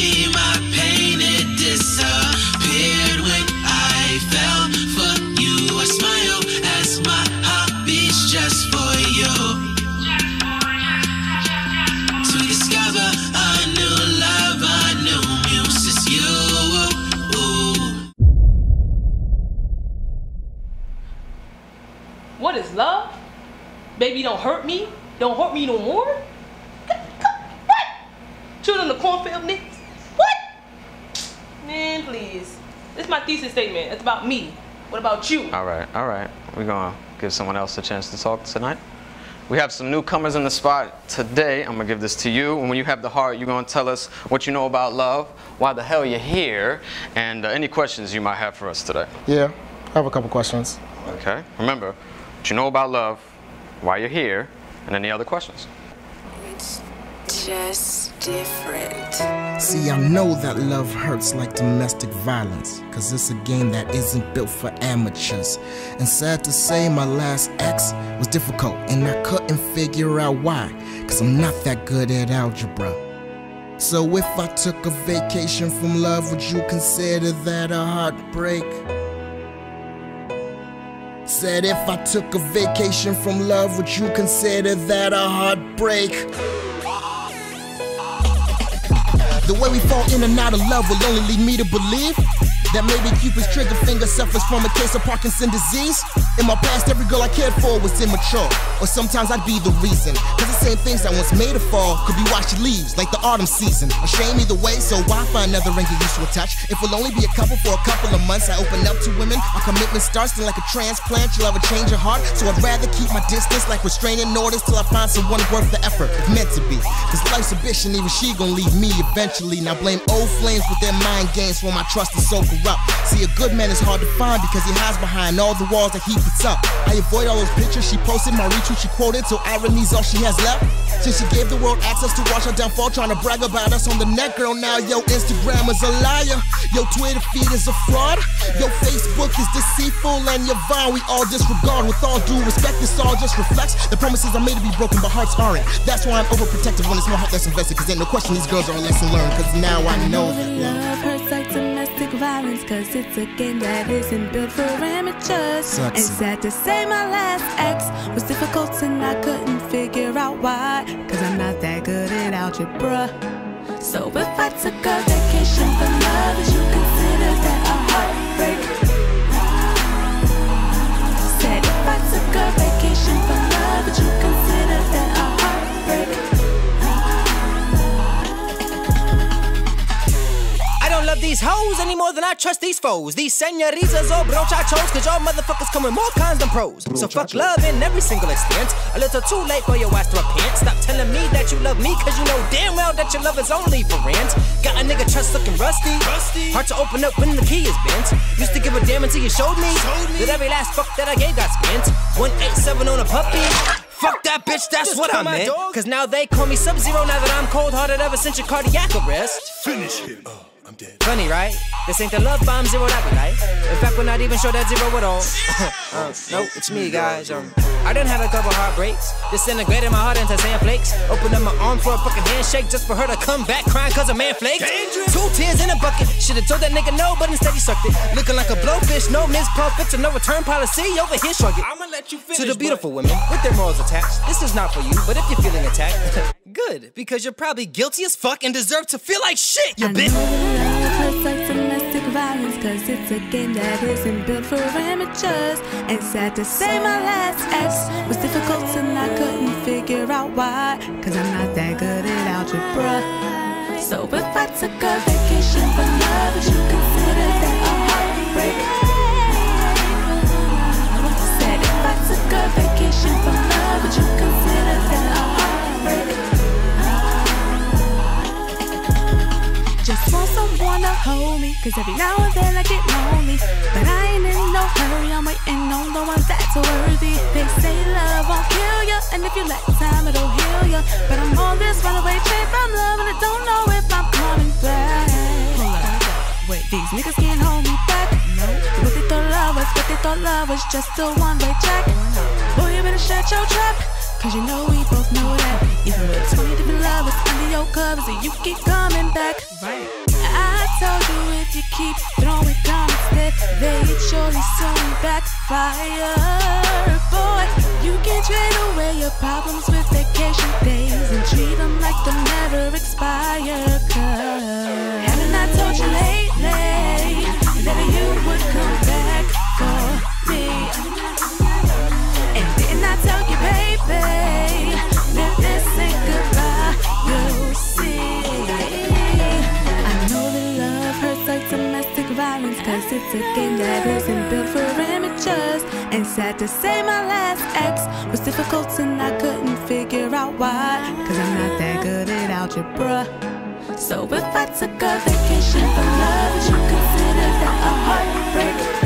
see my pain, it disappeared when I fell for you. I smile as my heart just for you. To discover a new love, a new muse is you. What is love? Baby, don't hurt me. Don't hurt me no more. Children in the cornfield, niggas. What? Man, please. This is my thesis statement. It's about me. What about you? All right, all right. We're gonna give someone else a chance to talk tonight. We have some newcomers in the spot today. I'm gonna give this to you. And when you have the heart, you're gonna tell us what you know about love, why the hell you're here, and uh, any questions you might have for us today. Yeah, I have a couple questions. Okay? Remember, what you know about love, why you're here, and any other questions. It's Just different. See, I know that love hurts like domestic violence, cause it's a game that isn't built for amateurs. And sad to say, my last ex was difficult, and I couldn't figure out why, cause I'm not that good at algebra. So if I took a vacation from love, would you consider that a heartbreak? Said if I took a vacation from love, would you consider that a heartbreak? The way we fall in and out of love will only lead me to believe that maybe Cupid's trigger finger suffers from a case of Parkinson's disease. In my past, every girl I cared for was immature, or sometimes I'd be the reason. Cause the same things that once made a fall could be washed leaves, like the autumn season. A shame either way, so why find another ring get used to a touch? If we'll only be a couple for a couple of months, I open up to women. Our commitment starts then like a transplant, you'll have a change of heart. So I'd rather keep my distance like restraining orders till I find someone worth the effort, if meant to be. Cause life's a bitch and even she gon' leave me eventually. Now blame old flames with their mind games for my trust is so corrupt. See, a good man is hard to find because he hides behind all the walls that he puts up. I avoid all those pictures she posted, my retweet she quoted, so irony's all she has left. Since she gave the world access to watch her downfall, trying to brag about us on the net, girl. Now yo Instagram is a liar, yo Twitter feed is a fraud, yo Facebook is deceitful, and your Vine we all disregard. With all due respect, this all just reflects the promises are made to be broken, but hearts aren't. That's why I'm overprotective when it's my heart that's invested. Cause ain't no question these girls are a lesson learned. Cause now I know that love. Hurts like domestic violence, cause it's a game that isn't built for amateurs. Sucks. And sad to say, my last ex was difficult and I couldn't figure out why. Cause I'm not that good at algebra. So if I took a vacation from love, would you consider that a heartbreak? These hoes any more than I trust these foes. These senoritas or brochachos, cause y'all motherfuckers come with more cons than pros. So fuck love in every single extent. A little too late for your ass to repent. Stop telling me that you love me, cause you know damn well that your love is only for rent. Got a nigga trust looking rusty. rusty. Hard to open up when the key is bent. Used to give a damn until you showed me that every last fuck that I gave got spent. 187 on a puppy. Fuck that bitch, that's Just what I meant. dog. Cause now they call me Sub Zero now that I'm cold hearted ever since your cardiac arrest. Finish him. I'm dead. Funny, right? This ain't the love bomb zero that like. In fact, we're not even sure that zero at all. uh, nope, it's me, guys. Um, I done had a couple heartbreaks. Disintegrated my heart into sand flakes. Opened up my arm for a fucking handshake just for her to come back crying cause a man flaked. Two tears in a bucket. Should've told that nigga no, but instead he sucked it. Looking like a blowfish, no miss profits and no return policy. Over here, shrug it. I'ma let you finish. To the but- beautiful women with their morals attached, this is not for you, but if you're feeling attacked, good, because you're probably guilty as fuck and deserve to feel like shit, you bitch. Cause it's a game that isn't built for amateurs. And sad to say my last ex was difficult and I couldn't figure out why. Cause I'm not that good at algebra. So if I took a vacation from love Would you consider that a heartbreak? Said if I took a vacation from love Would you consider hold me. Cause every now and then I get lonely. But I ain't in no hurry, I'm waiting on the ones that's worthy. They say love won't kill ya, and if you let time, it'll heal ya. But I'm on this runaway train from love, and I don't know if I'm coming back. Hold up. Wait, these niggas can't hold me back. No. What they thought love was, what they thought love was just a one way track. Boy, you better shut your trap. Cause you know we both know that. Even with 20 different lovers under your covers, and you keep coming back. Right. Told you if you keep throwing comments that they surely soon backfire. Boy, you can trade away your problems with vacation days and treat them like they'll never expire. A game that isn't built for amateurs. And sad to say, my last ex was difficult and I couldn't figure out why. Cause I'm not that good at algebra. So if I took a vacation from love, would you consider that a heartbreak?